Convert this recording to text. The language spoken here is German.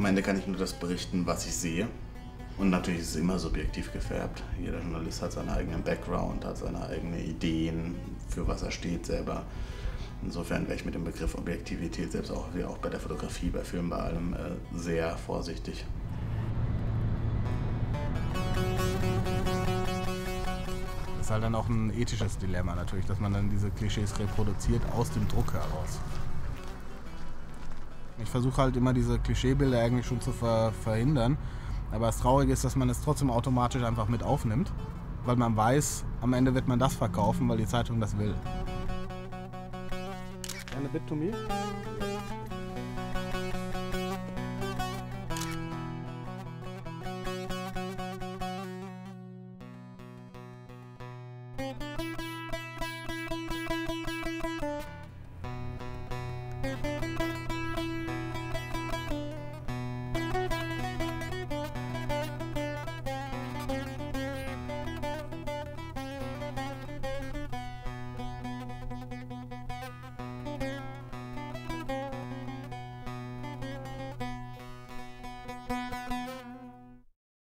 Am Ende kann ich nur das berichten, was ich sehe. Und natürlich ist es immer subjektiv gefärbt. Jeder Journalist hat seinen eigenen Background, hat seine eigenen Ideen, für was er steht selber. Insofern wäre ich mit dem Begriff Objektivität selbst auch, auch bei der Fotografie, bei Filmen, bei allem äh, sehr vorsichtig. Das ist halt dann auch ein ethisches Dilemma natürlich, dass man dann diese Klischees reproduziert aus dem Druck heraus. Ich versuche halt immer diese Klischeebilder eigentlich schon zu ver verhindern. Aber das Traurige ist, dass man es trotzdem automatisch einfach mit aufnimmt, weil man weiß, am Ende wird man das verkaufen, weil die Zeitung das will. Eine Bit to me?